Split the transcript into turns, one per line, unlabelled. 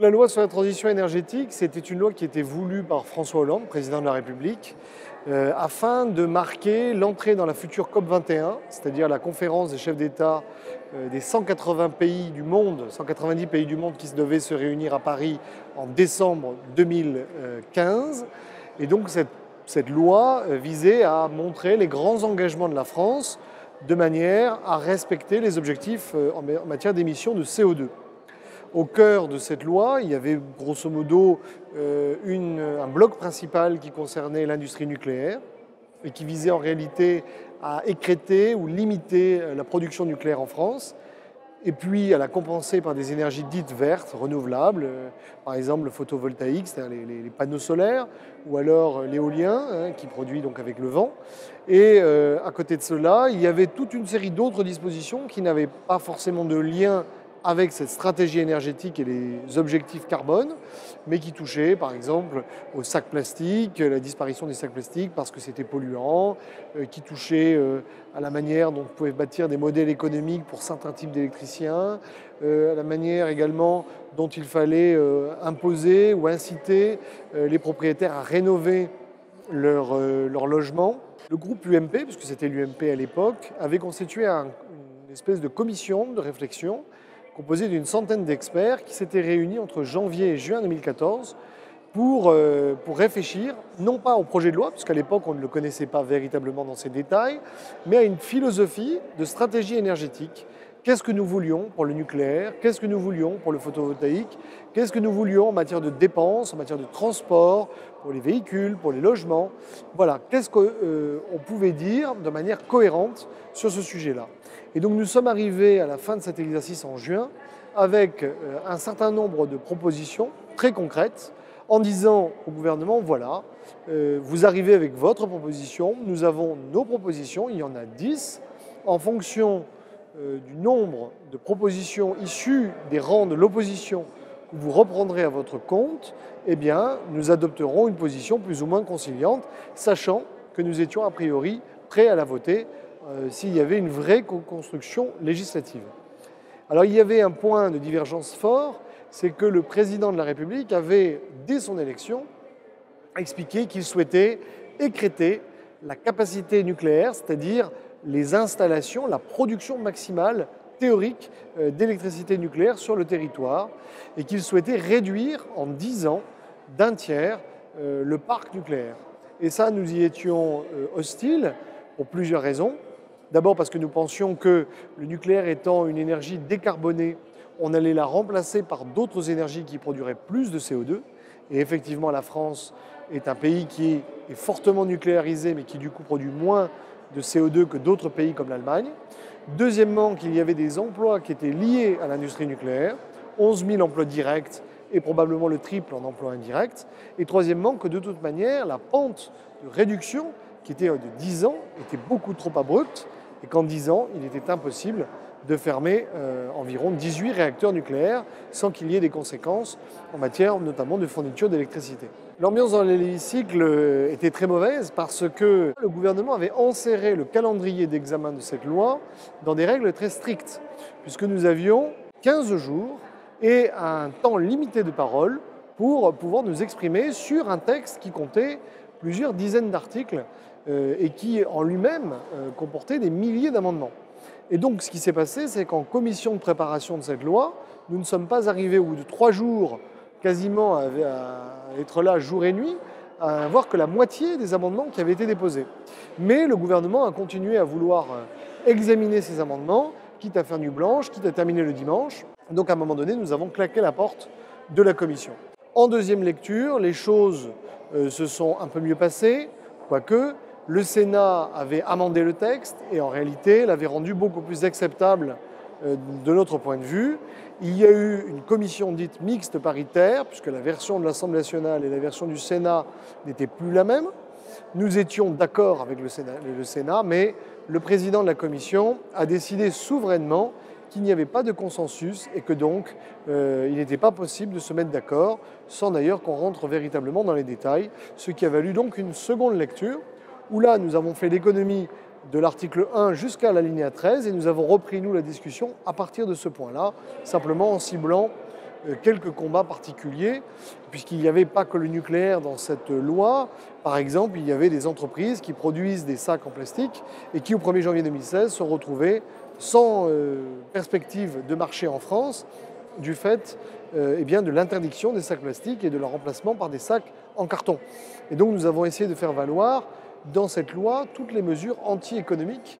La loi sur la transition énergétique, c'était une loi qui était voulue par François Hollande, président de la République, euh, afin de marquer l'entrée dans la future COP21, c'est-à-dire la conférence des chefs d'État euh, des 180 pays du monde, 190 pays du monde qui se devaient se réunir à Paris en décembre 2015. Et donc cette, cette loi euh, visait à montrer les grands engagements de la France de manière à respecter les objectifs en matière d'émissions de CO2. Au cœur de cette loi, il y avait grosso modo euh, un bloc principal qui concernait l'industrie nucléaire et qui visait en réalité à écréter ou limiter euh, la production nucléaire en France et puis à la compenser par des énergies dites vertes, renouvelables, euh, par exemple le photovoltaïque, c'est-à-dire les, panneaux solaires, ou alors l'éolien, hein, qui produit donc avec le vent. Et à côté de cela, il y avait toute une série d'autres dispositions qui n'avaient pas forcément de lien avec cette stratégie énergétique et les objectifs carbone, mais qui touchait par exemple aux sacs plastiques, la disparition des sacs plastiques parce que c'était polluant, euh, qui touchait euh, à la manière dont on pouvait bâtir des modèles économiques pour certains types d'électriciens, euh, à la manière également dont il fallait imposer ou inciter les propriétaires à rénover leur, leur logement. Le groupe UMP, puisque c'était l'UMP à l'époque, avait constitué une espèce de commission de réflexion composé d'une centaine d'experts qui s'étaient réunis entre janvier et juin 2014 pour, euh, pour réfléchir, non pas au projet de loi, puisqu'à l'époque on ne le connaissait pas véritablement dans ses détails, mais à une philosophie de stratégie énergétique. Qu'est-ce que nous voulions pour le nucléaire? Qu'est-ce que nous voulions pour le photovoltaïque? Qu'est-ce que nous voulions en matière de dépenses, en matière de transport, pour les véhicules, pour les logements? Voilà, qu'est-ce qu'on euh, pouvait dire de manière cohérente sur ce sujet-là. Et donc nous sommes arrivés à la fin de cet exercice en juin avec euh, un certain nombre de propositions très concrètes en disant au gouvernement, voilà, euh, vous arrivez avec votre proposition, nous avons nos propositions, il y en a 10, en fonction du nombre de propositions issues des rangs de l'opposition que vous reprendrez à votre compte, eh nous adopterons une position plus ou moins conciliante, sachant que nous étions a priori prêts à la voter euh, s'il y avait une vraie construction législative. Alors il y avait un point de divergence fort, c'est que le président de la République avait, dès son élection, expliqué qu'il souhaitait écréter la capacité nucléaire, c'est-à-dire les installations, la production maximale théorique euh, d'électricité nucléaire sur le territoire, et qu'il souhaitait réduire en 10 ans d'un tiers euh, le parc nucléaire. Et ça, nous y étions hostiles pour plusieurs raisons. D'abord parce que nous pensions que le nucléaire étant une énergie décarbonée, on allait la remplacer par d'autres énergies qui produiraient plus de CO2. Et effectivement, la France est un pays qui est fortement nucléarisé, mais qui du coup produit moins de CO2 que d'autres pays comme l'Allemagne. Deuxièmement, qu'il y avait des emplois qui étaient liés à l'industrie nucléaire, 11 000 emplois directs et probablement le triple en emplois indirects. Et troisièmement, que de toute manière, la pente de réduction, qui était de 10 ans, était beaucoup trop abrupte et qu'en 10 ans, il était impossible de fermer euh, environ 18 réacteurs nucléaires sans qu'il y ait des conséquences en matière notamment de fourniture d'électricité. L'ambiance dans l'hémicycle euh, était très mauvaise parce que le gouvernement avait enserré le calendrier d'examen de cette loi dans des règles très strictes, puisque nous avions 15 jours et un temps limité de parole pour pouvoir nous exprimer sur un texte qui comptait plusieurs dizaines d'articles euh, et qui en lui-même comportait des milliers d'amendements. Et donc ce qui s'est passé, c'est qu'en commission de préparation de cette loi, nous ne sommes pas arrivés au bout de trois jours, quasiment à, être là jour et nuit, à voir que la moitié des amendements qui avaient été déposés. Mais le gouvernement a continué à vouloir euh, examiner ces amendements, quitte à faire nuit blanche, quitte à terminer le dimanche. Donc à un moment donné, nous avons claqué la porte de la commission. En deuxième lecture, les choses se sont un peu mieux passées, quoique le Sénat avait amendé le texte et en réalité l'avait rendu beaucoup plus acceptable euh, de notre point de vue. Il y a eu une commission dite mixte paritaire, puisque la version de l'Assemblée nationale et la version du Sénat n'étaient plus la même. Nous étions d'accord avec le Sénat, mais le président de la commission a décidé souverainement qu'il n'y avait pas de consensus et que donc euh, il n'était pas possible de se mettre d'accord, sans d'ailleurs qu'on rentre véritablement dans les détails, ce qui a valu donc une seconde lecture où là, nous avons fait l'économie de l'article 1 jusqu'à la ligne 13 et nous avons repris, nous, la discussion à partir de ce point-là, simplement en ciblant euh, quelques combats particuliers, puisqu'il n'y avait pas que le nucléaire dans cette loi. Par exemple, il y avait des entreprises qui produisent des sacs en plastique et qui, au 1er janvier 2016, se retrouvaient sans euh, perspective de marché en France du fait euh, eh bien, de l'interdiction des sacs plastiques et de leur remplacement par des sacs en carton. Et donc nous avons essayé de faire valoir dans cette loi toutes les mesures anti-économiques